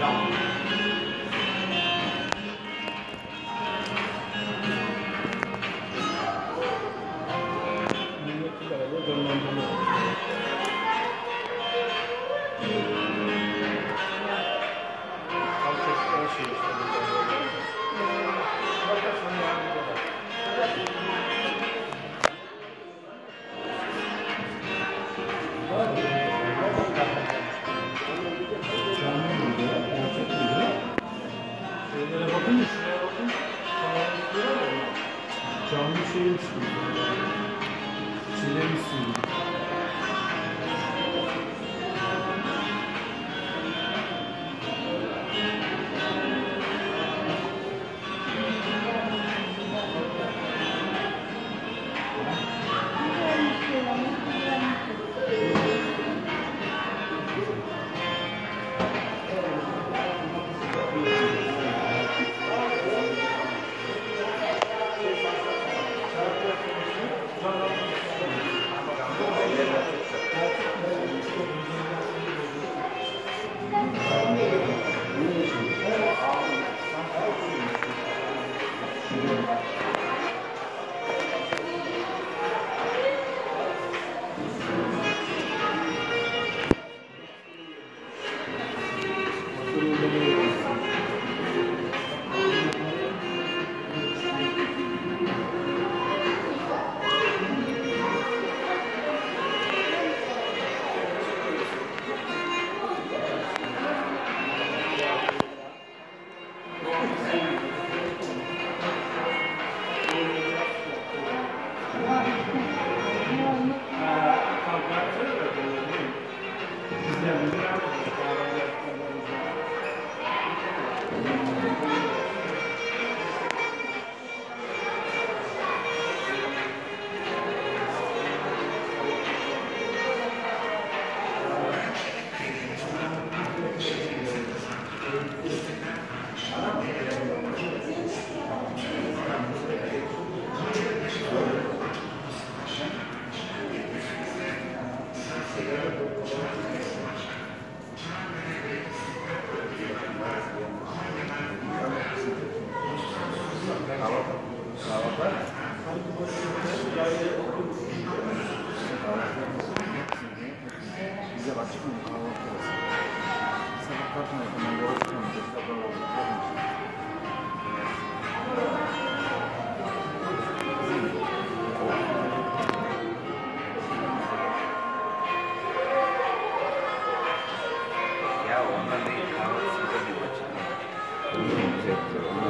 你也知道，都这么多年了。好吃的东西。silêncio, silêncio. Bize açık mı kahvaltı arası? Sabah kalkmadan hemen yola çıkamayacağız. Sabah olacak. Ya ondan değil kahvaltısında bir maçı. Güzel güzel.